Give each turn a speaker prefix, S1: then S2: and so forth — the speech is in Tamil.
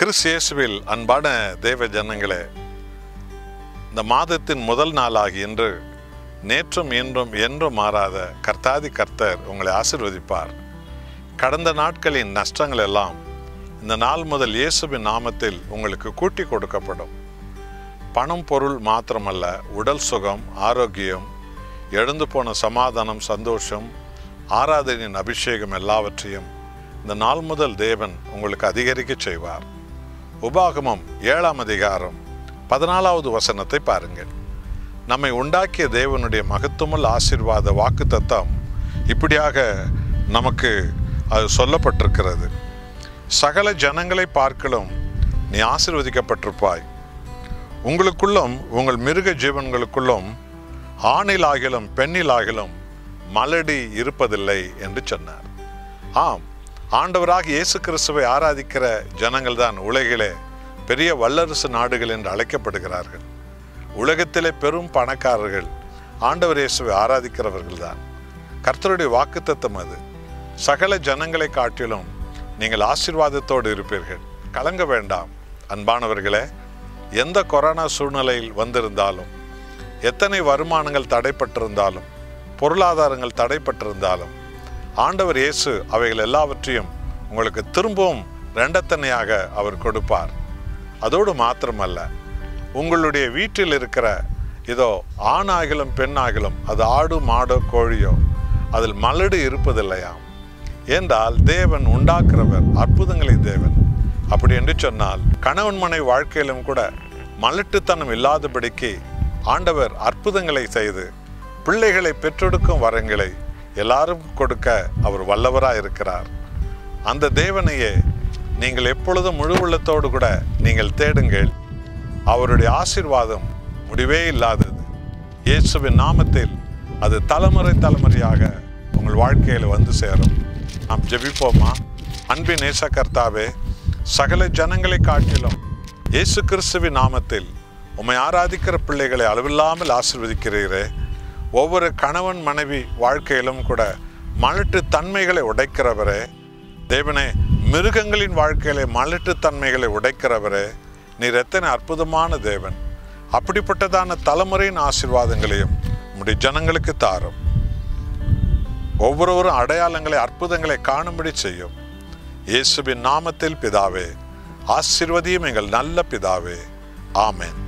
S1: கிறிஸ் இயேசுவில் அன்பான தேவ ஜனங்களே இந்த மாதத்தின் முதல் நாளாகி இன்று நேற்றும் இன்றும் என்றும் மாறாத கர்த்தாதி கர்த்தர் உங்களை ஆசிர்வதிப்பார். கடந்த நாட்களின் நஷ்டங்கள் எல்லாம் இந்த நாள் முதல் இயேசுவின் நாமத்தில் உங்களுக்கு கூட்டி கொடுக்கப்படும். பணம் பொருள் மாத்திரமல்ல உடல் சுகம் ஆரோக்கியம் எழுந்து போன சமாதானம் சந்தோஷம் ஆராதனையின் அபிஷேகம் எல்லாவற்றையும் இந்த நாள் முதல் தேவன் உங்களுக்கு அதிகரிக்க செய்வார். உபாகமம் ஏழாம் அதிகாரம் பதினாலாவது வசனத்தை பாருங்கள். நம்மை உண்டாக்கிய தேவனுடைய மகத்துவமுள்ள ஆசீர்வாத வாக்கு தத்தம் இப்படியாக நமக்கு அது சொல்லப்பட்டிருக்கிறது. சகல ஜனங்களை பார்க்கலும் நீ ஆசிர்வதிக்கப்பட்டிருப்பாய். உங்களுக்குள்ளும் உங்கள் மிருக ஜீவன்களுக்குள்ளும் ஆணிலாகிலும் பெண்ணிலாகிலும் மலடி இருப்பதில்லை என்று சொன்னார். ஆம் ஆண்டவராக இயேசு கிறிஸ்துவை ஆராதிக்கிற ஜனங்கள் தான் உலகிலே பெரிய வல்லரசு நாடுகள் என்று அழைக்கப்படுகிறார்கள். உலகத்திலே பெரும் பணக்காரர்கள் ஆண்டவர் இயேசுவை ஆராதிக்கிறவர்கள் தான். கர்த்தருடைய வாக்குத்தத்தம் அது. சகல ஜனங்களை காட்டிலும் நீங்கள் ஆசீர்வாதத்தோடு இருப்பீர்கள். கலங்க வேண்டாம். அன்பானவர்களே எந்த கொரோனா சூழ்நிலையில் வந்திருந்தாலும் எத்தனை வருமானங்கள் தடைப்பட்டிருந்தாலும் பொருளாதாரங்கள் தடைப்பட்டிருந்தாலும் ஆண்டவர் இயேசு அவைகள் எல்லாவற்றையும் உங்களுக்கு திரும்பவும் ரெண்டத்தனையாக அவர் கொடுப்பார். அதோடு மாத்திரமல்ல உங்களுடைய வீட்டில் இருக்கிற இதோ ஆணாகிலும் பெண்ணாகிலும் அது ஆடு மாடோ கோழியோ அதில் மலடு இருப்பதில்லையாம். என்றால் தேவன் உண்டாக்குறவர் அற்புதங்களை தேவன். அப்படி என்று சொன்னால் கணவன் மனை வாழ்க்கையிலும் கூட மலட்டுத்தனம் இல்லாதபடிக்கு ஆண்டவர் அற்புதங்களை செய்து பிள்ளைகளை பெற்றெடுக்கும் வரங்களை எல்லாரும் கொடுக்க அவர் வல்லவராக இருக்கிறார். அந்த தேவனையே நீங்கள் எப்பொழுதும் முழு உள்ளத்தோடு கூட நீங்கள் தேடுங்கள். அவருடைய ஆசீர்வாதம் முடிவே இல்லாதது. இயேசுவின் நாமத்தில் அது தலைமுறை தலைமுறையாக உங்கள் வாழ்க்கையில் வந்து சேரும். நாம் ஜெபிப்போமா? அன்பின் நேசகர்த்தாவே சகல ஜனங்களை காட்டிலும் இயேசு கிறிஸ்துவின் நாமத்தில் உம்மை ஆராதிக்கிற பிள்ளைகளை அளவில்லாமல் ஆசிர்வதிக்கிறீரே. ஒவ்வொரு கணவன் மனைவி வாழ்க்கையிலும் கூட மலட்டு தன்மைகளை உடைக்கிறவரே. தேவனே மிருகங்களின் வாழ்க்கையிலே மலட்டு தன்மைகளை உடைக்கிறவரே. நீர் எத்தனை அற்புதமான தேவன். அப்படிப்பட்டதான தலைமுறையின் ஆசிர்வாதங்களையும் உம்முடைய ஜனங்களுக்கு தாரும். ஒவ்வொருவரும் அடையாளங்களை அற்புதங்களை காணும்படி செய்யும். இயேசுவின் நாமத்தில் பிதாவே ஆசிர்வதியும் எங்கள் நல்ல பிதாவே. ஆமென்.